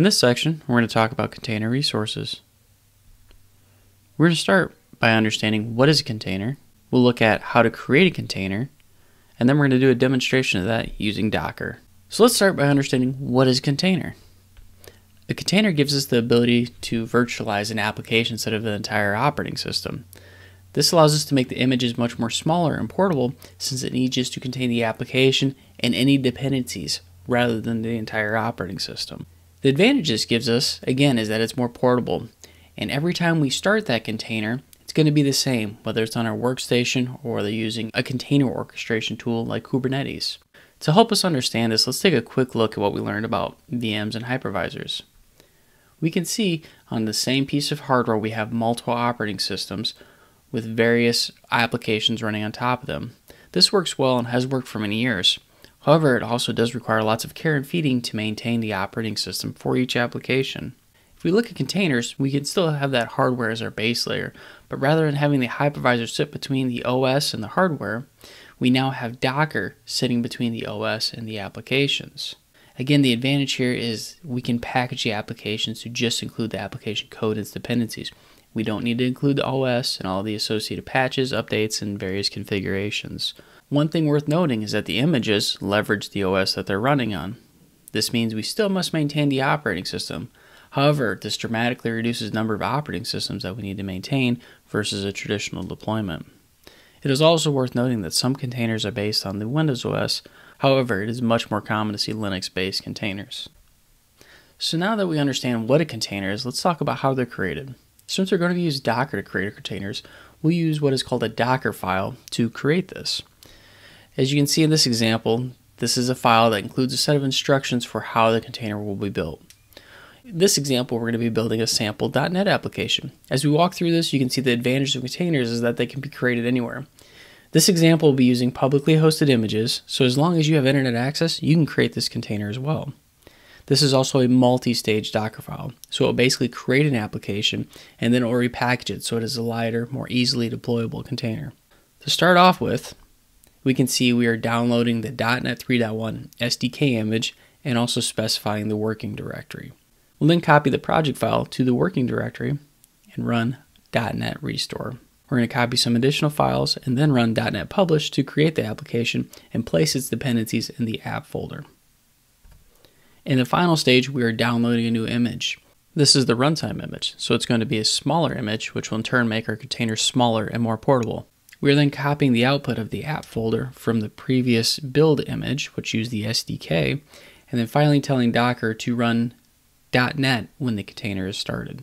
In this section, we're going to talk about container resources. We're going to start by understanding what is a container. We'll look at how to create a container, and then we're going to do a demonstration of that using Docker. So let's start by understanding what is a container. A container gives us the ability to virtualize an application instead of an entire operating system. This allows us to make the images much more smaller and portable since it needs just to contain the application and any dependencies rather than the entire operating system. The advantage this gives us, again, is that it's more portable. And every time we start that container, it's going to be the same, whether it's on our workstation or they're using a container orchestration tool like Kubernetes. To help us understand this, let's take a quick look at what we learned about VMs and hypervisors. We can see on the same piece of hardware we have multiple operating systems with various applications running on top of them. This works well and has worked for many years. However, it also does require lots of care and feeding to maintain the operating system for each application. If we look at containers, we can still have that hardware as our base layer, but rather than having the hypervisor sit between the OS and the hardware, we now have Docker sitting between the OS and the applications. Again, the advantage here is we can package the applications to just include the application code and its dependencies. We don't need to include the OS and all the associated patches, updates, and various configurations. One thing worth noting is that the images leverage the OS that they're running on. This means we still must maintain the operating system. However, this dramatically reduces the number of operating systems that we need to maintain versus a traditional deployment. It is also worth noting that some containers are based on the Windows OS, however, it is much more common to see Linux based containers. So now that we understand what a container is, let's talk about how they're created. Since we're going to use Docker to create our containers, we'll use what is called a Docker file to create this. As you can see in this example, this is a file that includes a set of instructions for how the container will be built. In this example, we're going to be building a sample.NET application. As we walk through this, you can see the advantage of containers is that they can be created anywhere. This example will be using publicly hosted images, so as long as you have internet access, you can create this container as well. This is also a multi-stage Docker file, so it will basically create an application and then it will repackage it so it is a lighter, more easily deployable container. To start off with, we can see we are downloading the .NET 3.1 SDK image and also specifying the working directory. We'll then copy the project file to the working directory and run .NET restore. We're going to copy some additional files and then run .NET publish to create the application and place its dependencies in the app folder. In the final stage, we are downloading a new image. This is the runtime image, so it's going to be a smaller image, which will in turn make our container smaller and more portable. We are then copying the output of the app folder from the previous build image, which used the SDK, and then finally telling Docker to run .NET when the container is started.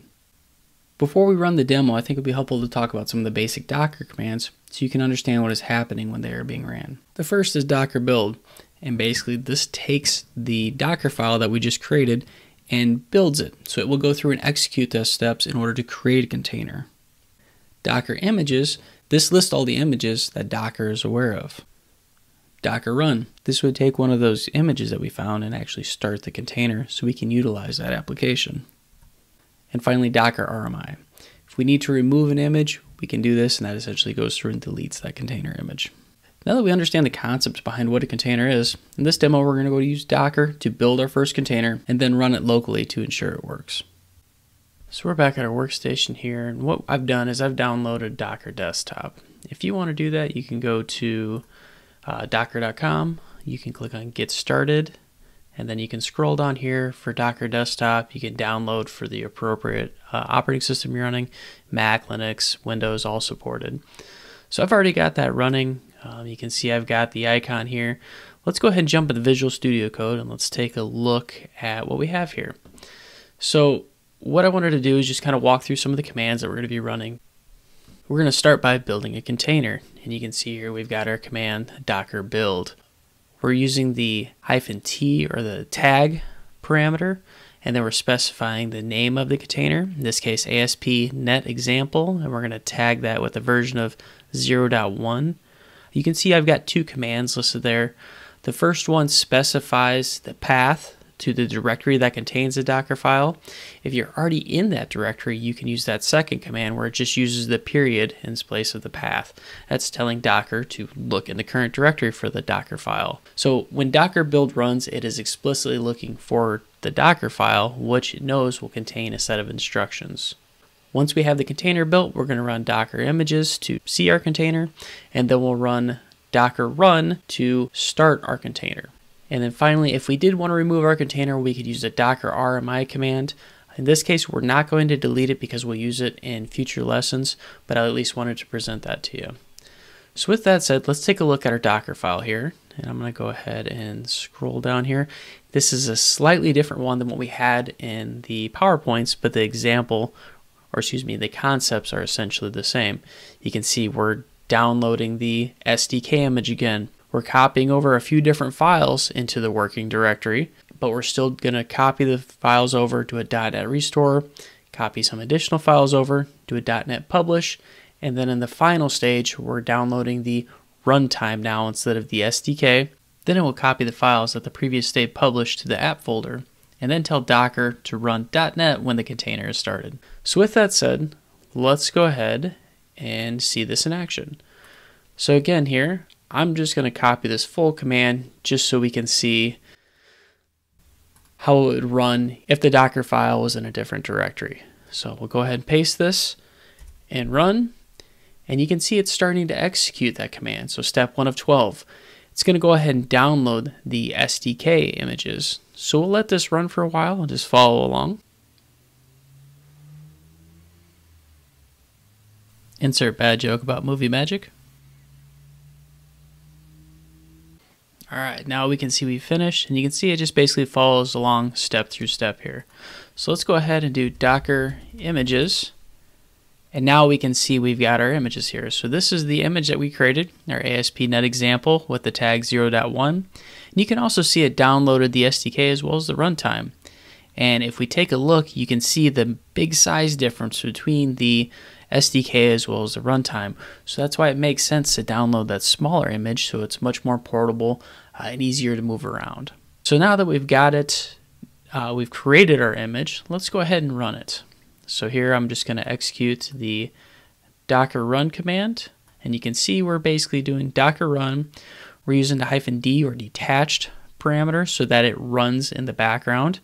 Before we run the demo, I think it would be helpful to talk about some of the basic Docker commands so you can understand what is happening when they are being ran. The first is docker build, and basically this takes the Docker file that we just created and builds it. So it will go through and execute those steps in order to create a container. Docker images this lists all the images that Docker is aware of. Docker run. This would take one of those images that we found and actually start the container so we can utilize that application. And finally, Docker RMI. If we need to remove an image, we can do this and that essentially goes through and deletes that container image. Now that we understand the concepts behind what a container is, in this demo we're going to go use Docker to build our first container and then run it locally to ensure it works. So we're back at our workstation here, and what I've done is I've downloaded Docker Desktop. If you want to do that, you can go to uh, docker.com, you can click on Get Started, and then you can scroll down here for Docker Desktop. You can download for the appropriate uh, operating system you're running, Mac, Linux, Windows, all supported. So I've already got that running. Um, you can see I've got the icon here. Let's go ahead and jump into Visual Studio Code and let's take a look at what we have here. So what I wanted to do is just kind of walk through some of the commands that we're going to be running. We're going to start by building a container. And you can see here we've got our command docker build. We're using the hyphen T or the tag parameter and then we're specifying the name of the container, in this case ASP.NET example, and we're going to tag that with a version of 0.1. You can see I've got two commands listed there. The first one specifies the path to the directory that contains the Docker file. If you're already in that directory, you can use that second command where it just uses the period in place of the path. That's telling Docker to look in the current directory for the Docker file. So when Docker build runs, it is explicitly looking for the Docker file, which it knows will contain a set of instructions. Once we have the container built, we're going to run docker images to see our container, and then we'll run docker run to start our container. And then finally, if we did want to remove our container, we could use a docker rmi command. In this case, we're not going to delete it because we'll use it in future lessons, but I at least wanted to present that to you. So with that said, let's take a look at our Docker file here. And I'm going to go ahead and scroll down here. This is a slightly different one than what we had in the PowerPoints, but the example, or excuse me, the concepts are essentially the same. You can see we're downloading the SDK image again. We're copying over a few different files into the working directory, but we're still going to copy the files over to a .NET restore, copy some additional files over, do a .NET publish, and then in the final stage, we're downloading the runtime now instead of the SDK. Then it will copy the files that the previous state published to the app folder, and then tell Docker to run .NET when the container is started. So with that said, let's go ahead and see this in action. So again here, I'm just going to copy this full command just so we can see how it would run if the Docker file was in a different directory. So we'll go ahead and paste this and run. And you can see it's starting to execute that command. So step one of 12, it's going to go ahead and download the SDK images. So we'll let this run for a while and just follow along. Insert bad joke about movie magic. All right, now we can see we finished, and you can see it just basically follows along step through step here. So let's go ahead and do Docker images, and now we can see we've got our images here. So this is the image that we created, our ASP.NET example with the tag 0.1. And you can also see it downloaded the SDK as well as the runtime. And if we take a look, you can see the big size difference between the SDK as well as the runtime. So that's why it makes sense to download that smaller image so it's much more portable uh, and easier to move around. So now that we've got it, uh, we've created our image, let's go ahead and run it. So here I'm just going to execute the docker run command and you can see we're basically doing docker run. We're using the hyphen D or detached parameter so that it runs in the background.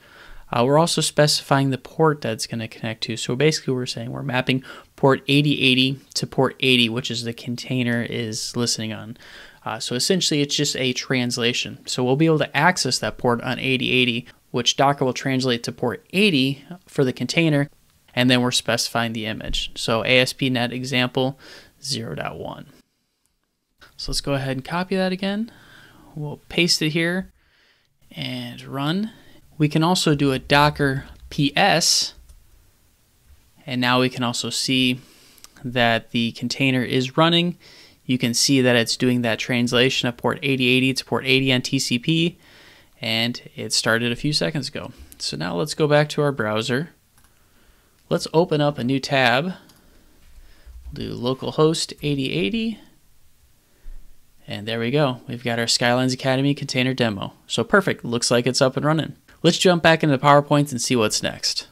Uh, we're also specifying the port that's going to connect to. So basically we're saying we're mapping port 8080 to port 80, which is the container is listening on. Uh, so essentially it's just a translation. So we'll be able to access that port on 8080, which Docker will translate to port 80 for the container, and then we're specifying the image. So ASP.NET example 0.1. So let's go ahead and copy that again. We'll paste it here and run. We can also do a docker ps and now we can also see that the container is running. You can see that it's doing that translation of port 8080 to port 80 on TCP and it started a few seconds ago. So now let's go back to our browser. Let's open up a new tab. We'll do localhost 8080 and there we go. We've got our Skylines Academy container demo. So perfect. Looks like it's up and running. Let's jump back into PowerPoints and see what's next.